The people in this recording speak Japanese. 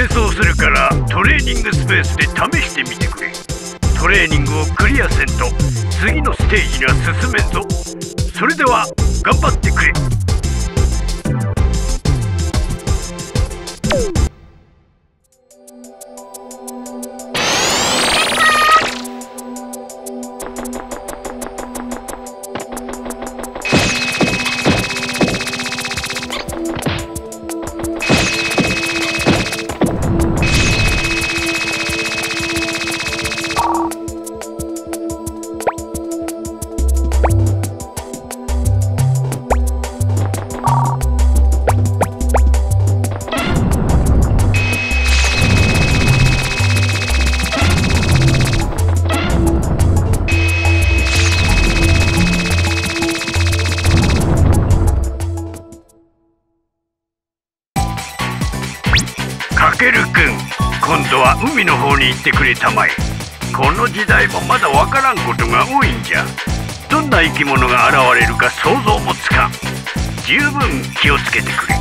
清掃するからトレーニングスペースで試してみてくれ。トレーニングをクリアせんと次のステージには進めんぞ。それでは頑張ってくれ。度は海の方に行ってくれたまえ。この時代もまだわからんことが多いんじゃ。どんな生き物が現れるか想像もつかん。十分気をつけてくれ。